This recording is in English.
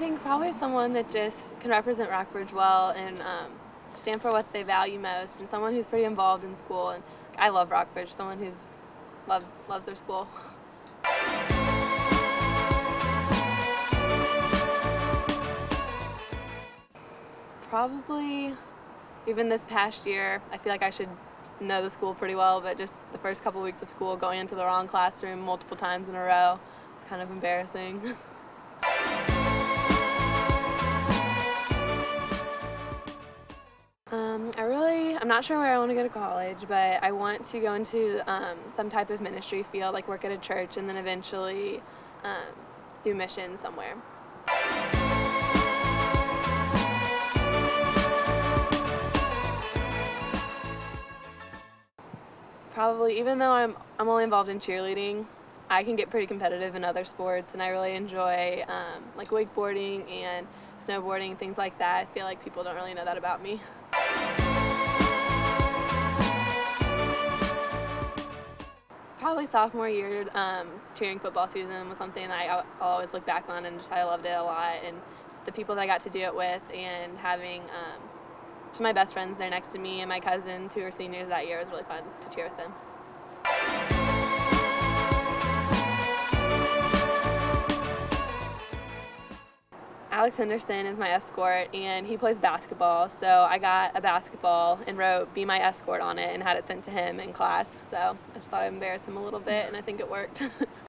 I think probably someone that just can represent Rockbridge well and um, stand for what they value most, and someone who's pretty involved in school. And I love Rockbridge. Someone who's loves loves their school. Probably, even this past year, I feel like I should know the school pretty well, but just the first couple weeks of school, going into the wrong classroom multiple times in a row, it's kind of embarrassing. Um, I really, I'm not sure where I want to go to college, but I want to go into um, some type of ministry field, like work at a church, and then eventually um, do missions somewhere. Probably, even though I'm, I'm only involved in cheerleading, I can get pretty competitive in other sports, and I really enjoy um, like wakeboarding and snowboarding, things like that. I feel like people don't really know that about me. Probably sophomore year, um, cheering football season was something that I, always look back on and just I loved it a lot. And the people that I got to do it with and having um, just my best friends there next to me and my cousins who were seniors that year was really fun to cheer with them. Alex Henderson is my escort and he plays basketball. So I got a basketball and wrote be my escort on it and had it sent to him in class. So I just thought I'd embarrass him a little bit and I think it worked.